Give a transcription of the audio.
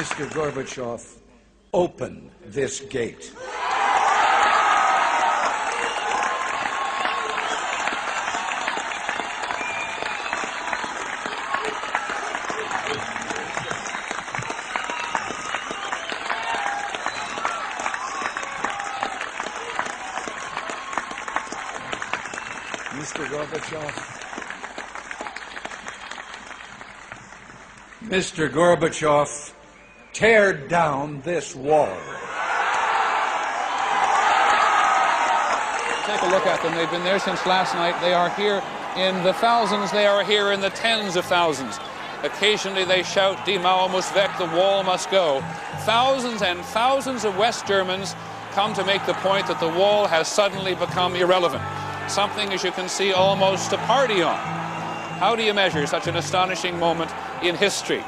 Mr. Gorbachev, open this gate. Mr. Gorbachev. Mr. Gorbachev, tear down this wall. Take a look at them. They've been there since last night. They are here in the thousands. They are here in the tens of thousands. Occasionally they shout, Die Mauer muss weg, the wall must go. Thousands and thousands of West Germans come to make the point that the wall has suddenly become irrelevant. Something, as you can see, almost a party on. How do you measure such an astonishing moment in history?